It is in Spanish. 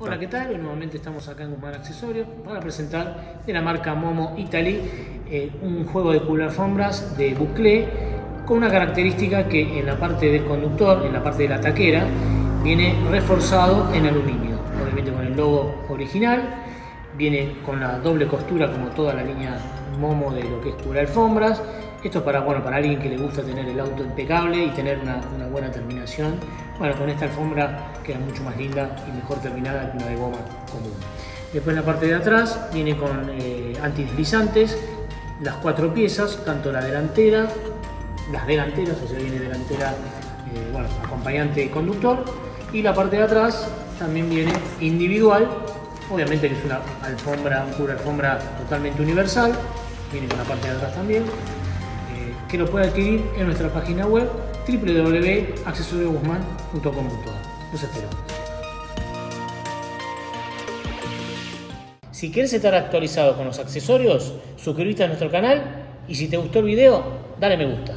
Hola, ¿qué tal? Hoy nuevamente estamos acá en Guzmán Accesorios para presentar de la marca Momo Italy eh, un juego de cubrir alfombras de buclé con una característica que en la parte del conductor, en la parte de la taquera, viene reforzado en aluminio. Obviamente con el logo original, viene con la doble costura como toda la línea Momo de lo que es cubrir alfombras esto para, bueno, para alguien que le gusta tener el auto impecable y tener una, buena terminación. Bueno, con esta alfombra queda mucho más linda y mejor terminada que una de goma común. Después la parte de atrás viene con eh, antideslizantes, las cuatro piezas, tanto la delantera, las delanteras, o sea, viene delantera, eh, bueno, acompañante conductor, y la parte de atrás también viene individual, obviamente que es una alfombra, un cubre alfombra totalmente universal, viene con la parte de atrás también, que lo puede adquirir en nuestra página web www.accesorioguzman.com.ar. Los esperamos. Si quieres estar actualizado con los accesorios, suscríbete a nuestro canal y si te gustó el video, dale me gusta.